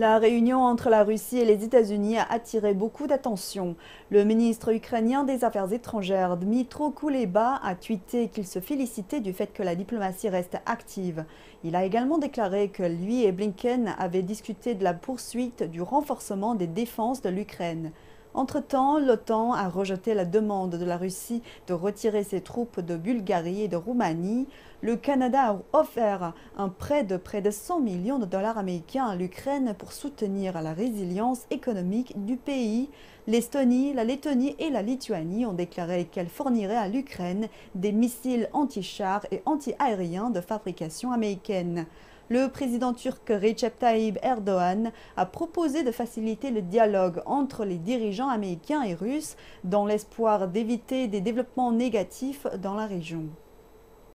La réunion entre la Russie et les États-Unis a attiré beaucoup d'attention. Le ministre ukrainien des Affaires étrangères Dmytro Kuleba a tweeté qu'il se félicitait du fait que la diplomatie reste active. Il a également déclaré que lui et Blinken avaient discuté de la poursuite du renforcement des défenses de l'Ukraine. Entre-temps, l'OTAN a rejeté la demande de la Russie de retirer ses troupes de Bulgarie et de Roumanie. Le Canada a offert un prêt de près de 100 millions de dollars américains à l'Ukraine pour soutenir la résilience économique du pays. L'Estonie, la Lettonie et la Lituanie ont déclaré qu'elles fourniraient à l'Ukraine des missiles anti-chars et anti-aériens de fabrication américaine le président turc Recep Tayyip Erdogan a proposé de faciliter le dialogue entre les dirigeants américains et russes dans l'espoir d'éviter des développements négatifs dans la région.